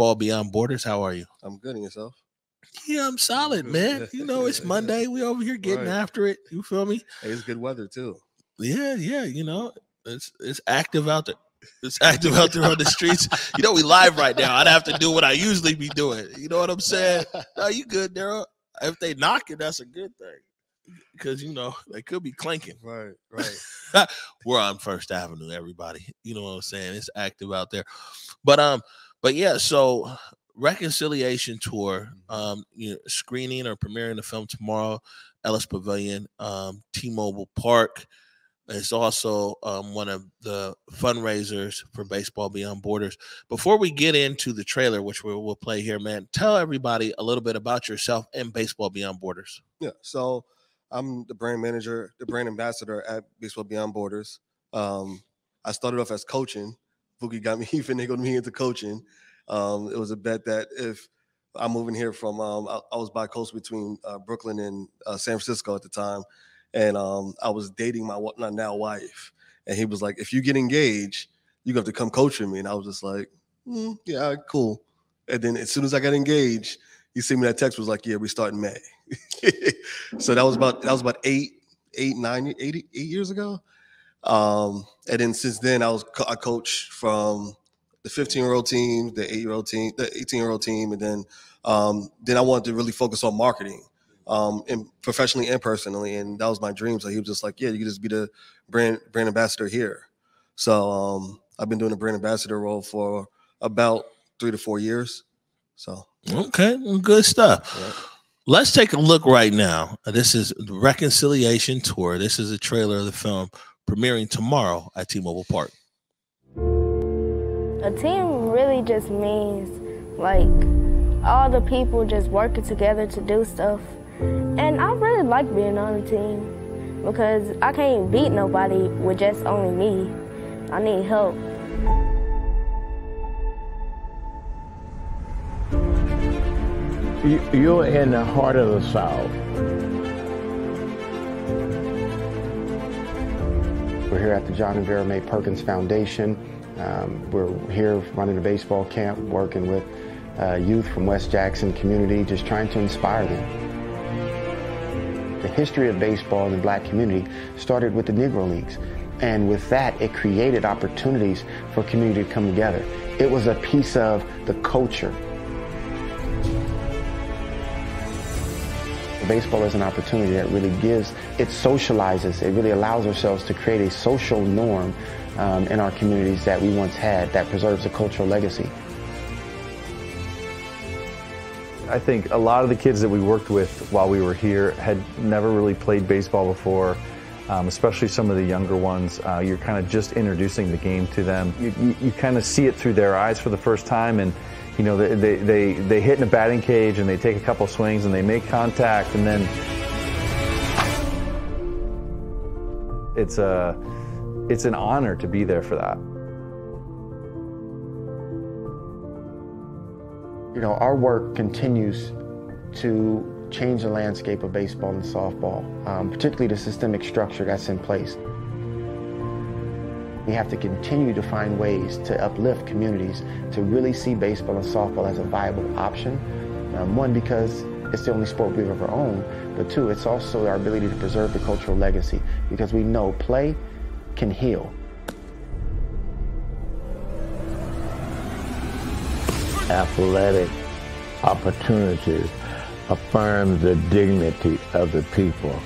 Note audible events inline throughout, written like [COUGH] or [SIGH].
Ball Beyond Borders. How are you? I'm good. And yourself? Yeah, I'm solid, [LAUGHS] man. You know, it's [LAUGHS] Monday. We over here getting Right. after it. You feel me? Hey, it's good weather too. Yeah, yeah. You know, it's it's active out there. It's active out there on the streets. You know, we live right now. I'd have to do what I usually be doing. You know what I'm saying? No, you good, Daryl. If they knock it, that's a good thing. Because you know, they could be clanking. Right, right. [LAUGHS] We're on First Avenue, everybody. You know what I'm saying? It's active out there. But um, but yeah, so reconciliation tour, um, you know, screening or premiering the film tomorrow, Ellis Pavilion, um, T-Mobile Park. It's also um, one of the fundraisers for Baseball Beyond Borders. Before we get into the trailer, which we'll, we'll play here, man, tell everybody a little bit about yourself and Baseball Beyond Borders. Yeah. So I'm the brand manager, the brand ambassador at Baseball Beyond Borders. Um, I started off as coaching. Boogie got me [LAUGHS] he finagled me into coaching. Um, it was a bet that if I'm moving here from um, I, I was by coast between uh, Brooklyn and uh, San Francisco at the time, and um, I was dating my now wife, and he was like, "If you get engaged, you have to come coach with me." And I was just like, "Mm, "Yeah, cool." And then as soon as I got engaged, he sent me that text was like, "Yeah, we start in May." [LAUGHS] so that was about that was about eight, eight, nine, eight, eight years ago. Um, and then since then, I was I coached from the 15 year old team, the eight year old team, the 18 year old team, and then um, then I wanted to really focus on marketing, um, and professionally and personally, and that was my dream. So he was just like, "Yeah, you could just be the brand brand ambassador here." So um, I've been doing the brand ambassador role for about three to four years. So Okay, good stuff. Yeah. Let's take a look right now. This is the Reconciliation Tour. This is a trailer of the film premiering tomorrow at T-Mobile Park. A team really just means like all the people just working together to do stuff. And I really like being on a team because I can't beat nobody with just only me. I need help. You- You're in the heart of the South. We're here at the John and Vera Mae Perkins Foundation. Um, we're here running a baseball camp, working with uh, youth from West Jackson community, just trying to inspire them. The history of baseball in the black community started with the Negro Leagues. And with that, it created opportunities for community to come together. It was a piece of the culture. Baseball is an opportunity that really gives, it socializes, it really allows ourselves to create a social norm um, in our communities that we once had that preserves a cultural legacy. I think a lot of the kids that we worked with while we were here had never really played baseball before, um, especially some of the younger ones. Uh, you're kind of just introducing the game to them. You, you, you kind of see it through their eyes for the first time, and you know they, they, they, they hit in a batting cage and they take a couple swings and they make contact, and then it's a it's an honor to be there for that. You know, our work continues to change the landscape of baseball and softball, um, particularly the systemic structure that's in place. We have to continue to find ways to uplift communities to really see baseball and softball as a viable option. Um, one, because it's the only sport we've ever owned, but two, it's also our ability to preserve the cultural legacy because we know play can heal. Athletic opportunities affirm the dignity of the people.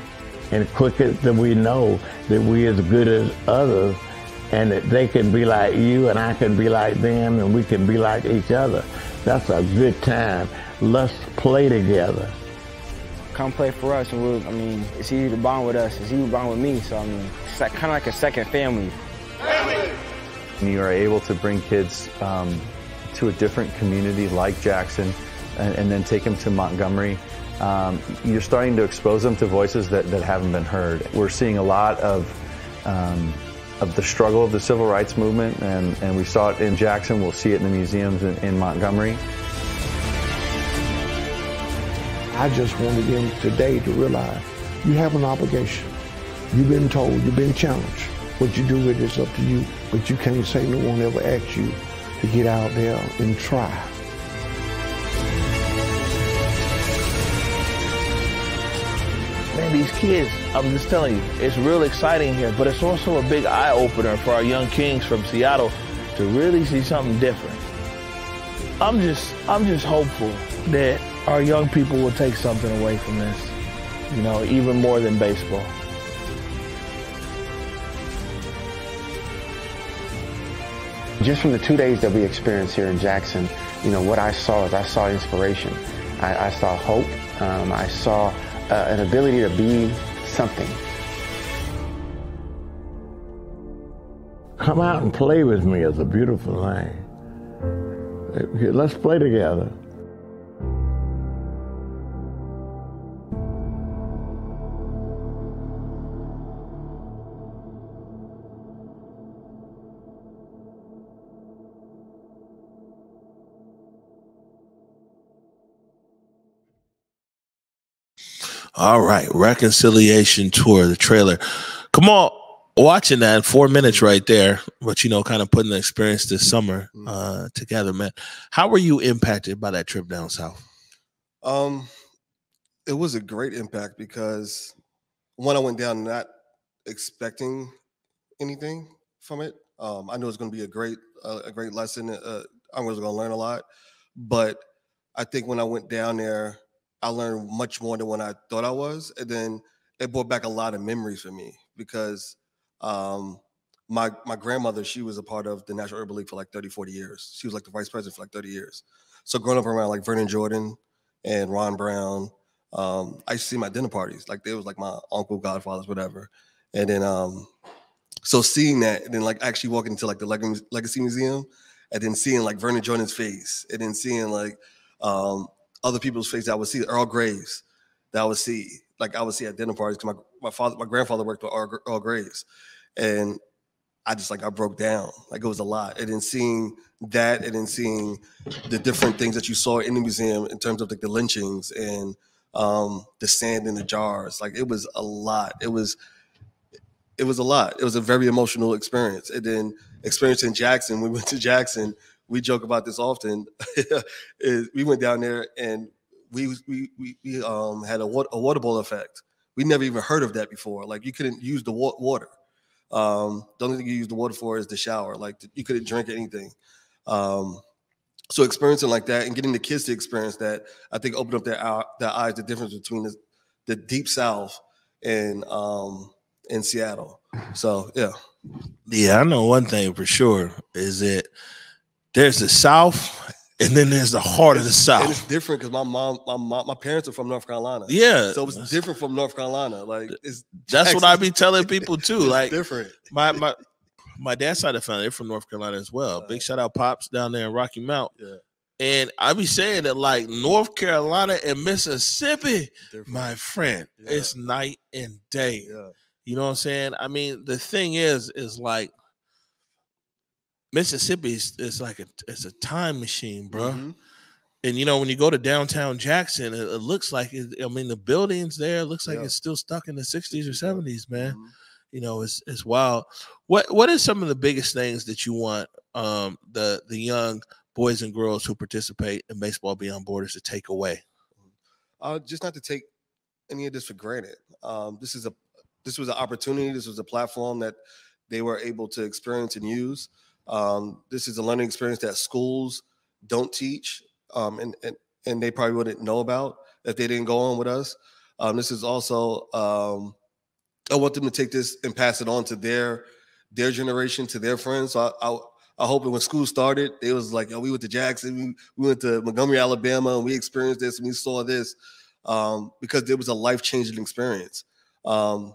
And quicker than we know that we as good as others and that they can be like you and I can be like them and we can be like each other. That's a good time. Let's play together. come play for us, and we'll, I mean, it's easy to bond with us. It's easy to bond with me. So I mean, it's like, kind of like a second family. And you are able to bring kids um, to a different community like Jackson and, and then take them to Montgomery. Um, you're starting to expose them to voices that, that haven't been heard. We're seeing a lot of um, of the struggle of the civil rights movement, and, and we saw it in Jackson. We'll see it in the museums in, in Montgomery. I just wanted them today to realize you have an obligation. You've been told, you've been challenged. What you do with it is up to you, but you can't say no one ever asked you to get out there and try. These kids, I'm just telling you, it's real exciting here, but it's also a big eye opener for our young kings from Seattle to really see something different. I'm just, I'm just hopeful that our young people will take something away from this, you know, even more than baseball. Just from the two days that we experienced here in Jackson, you know, what I saw is I saw inspiration. I, I saw hope. Um, I saw uh, an ability to be something. Come out and play with me is a beautiful thing. Let's play together. All right, reconciliation tour, the trailer. Come on, watching that four minutes right there, but you know, kind of putting the experience this summer Mm-hmm. uh, together, man. How were you impacted by that trip down south? Um, it was a great impact because when I went down not expecting anything from it. Um, I knew it was going to be a great uh, a great lesson. Uh, I was going to learn a lot, but I think when I went down there, I learned much more than what I thought I was, and then it brought back a lot of memories for me because um, my my grandmother she was a part of the National Urban League for like 30, 40 years. She was like the vice president for like 30 years. So growing up around like Vernon Jordan and Ron Brown, um, I used to see my dinner parties. Like they was like my uncle, godfathers, whatever. And then um, so seeing that, and then like actually walking into like the Leg- Legacy Museum, and then seeing like Vernon Jordan's face, and then seeing like um, other people's faces I would see, Earl Graves, that I would see, like I would see at dinner parties. Cause my my father, my grandfather worked with Earl, Earl Graves, and I just like I broke down. Like it was a lot. And then seeing that, and then seeing the different things that you saw in the museum in terms of like the lynchings and um, the sand in the jars. Like it was a lot. It was it was a lot. It was a very emotional experience. And then experiencing Jackson, we went to Jackson. We joke about this often. [LAUGHS] is we went down there and we we we, we um, had a, wa- a water bowl effect. We never even heard of that before. Like you couldn't use the wa- water. Um, the only thing you use the water for is the shower. Like you couldn't drink anything. Um, so experiencing like that and getting the kids to experience that, I think opened up their their eyes the difference between the, the deep south and um in Seattle. So yeah. Yeah, I know one thing for sure is that there's the South and then there's the heart of the South. And it's different because my mom, my mom, my parents are from North Carolina. Yeah, So it's different from North Carolina. Like it's that's what I Jackson- be telling [LAUGHS] people too. Like different. my my my dad's side of the family, they're from North Carolina as well. Big shout out pops down there in Rocky Mount. Yeah. And I be saying that like North Carolina and Mississippi, Different. my friend, Yeah. it's night and day. Yeah. You know what I'm saying? I mean, the thing is, is like Mississippi is, is like a it's a time machine, bro. Mhm. And you know, when you go to downtown Jackson, it, it looks like it, I mean, the buildings there looks like Yeah. it's still stuck in the 60s or 70s, man. Mhm. You know, it's it's wild. What what is some of the biggest things that you want um the the young boys and girls who participate in baseball beyond borders to take away? uh, just not to take any of this for granted. Um, this is a this was an opportunity. This was a platform that they were able to experience and use. Um, this is a learning experience that schools don't teach, um, and, and and they probably wouldn't know about if they didn't go on with us. Um, this is also um, I want them to take this and pass it on to their their generation, to their friends. So I, I I hope that when school started, they was like, "Oh, we went to Jackson, we, we went to Montgomery, Alabama, and we experienced this, and we saw this," um, because it was a life changing experience. Um,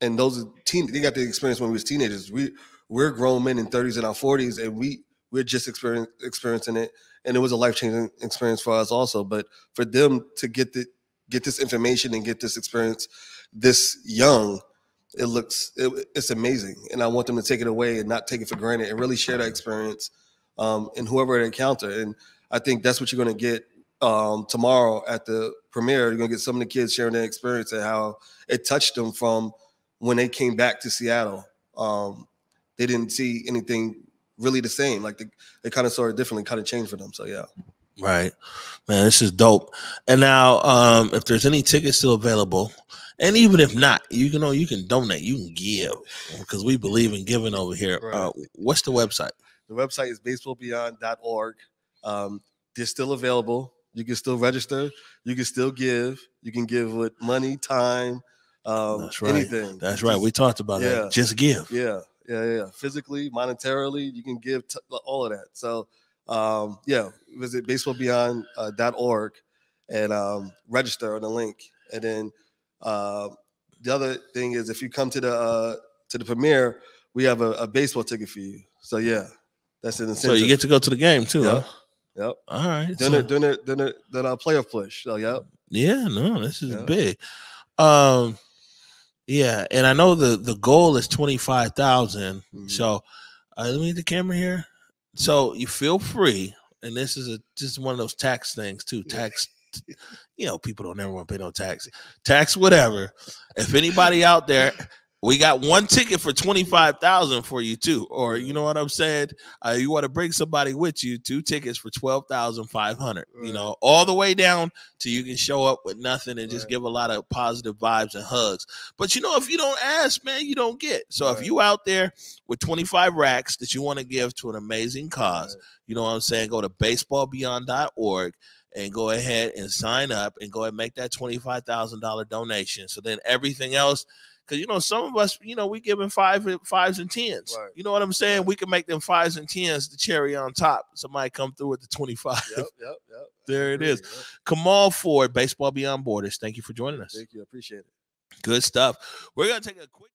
and those teen, they got the experience when we was teenagers. We we're grown men in 30s and our 40s, and we we're just experiencing it, and it was a life changing experience for us also. But for them to get the get this information and get this experience this young, it looks it, it's amazing. And i want them to take it away and not take it for granted and really share that experience um, and whoever they encounter. And i think that's what you're going to get um, tomorrow at the premiere. You're going to get some of the kids sharing their experience and how it touched them from when they came back to seattle um, they didn't see anything really the same like they, they kind of saw it differently kind of changed for them so yeah Right. Man, this is dope. And now, um, if there's any tickets still available, and even if not, you can know you can donate, you can give because we believe in giving over here. Right. Uh, what's the website? The website is baseballbeyond.org. Um, they're still available. You can still register. You can still give. You can give with money, time, um, That's right. anything. That's right. We talked about Yeah. that. Just give. Yeah, yeah, yeah. Physically, monetarily, you can give t- all of that. So, um, yeah, visit baseballbeyond.org and um, register on the link. And then uh, the other thing is, if you come to the uh, to the premiere, we have a, a baseball ticket for you. So yeah, that's an So you get to go to the game too. Yep. Huh? Yep. All right. Then so- it, then then then our playoff push. So yep. Yeah, no, this is big. Um, yeah, and I know the the goal is twenty five Mhm. So, uh, let me get the camera here. So you feel free, and this is a just one of those tax things too. Tax, you know, people don't ever want to pay no tax. Tax, whatever. If anybody out there, we got one ticket for twenty five thousand for you too, or you know what I'm saying. Uh, you want to bring somebody with you, two tickets for twelve thousand five hundred. You know, all the way down to you can show up with nothing and just Right. give a lot of positive vibes and hugs. But you know, if you don't ask, man, you don't get. So if you out there with 25 racks that you want to give to an amazing cause, you know what I'm saying? Go to baseballbeyond.org and go ahead and sign up and go ahead and make that $25,000 donation. So then everything else, because you know, some of us, you know, we giving five fives and tens. Right. You know what I'm saying? We can make them fives and tens the cherry on top. Somebody come through with the 25. Yep. Yep. Yep. [LAUGHS] There it is. Yep. Cemal Ford, Baseball Beyond Borders. Thank you for joining us. Thank you. I appreciate it. Good stuff. We're gonna take a quick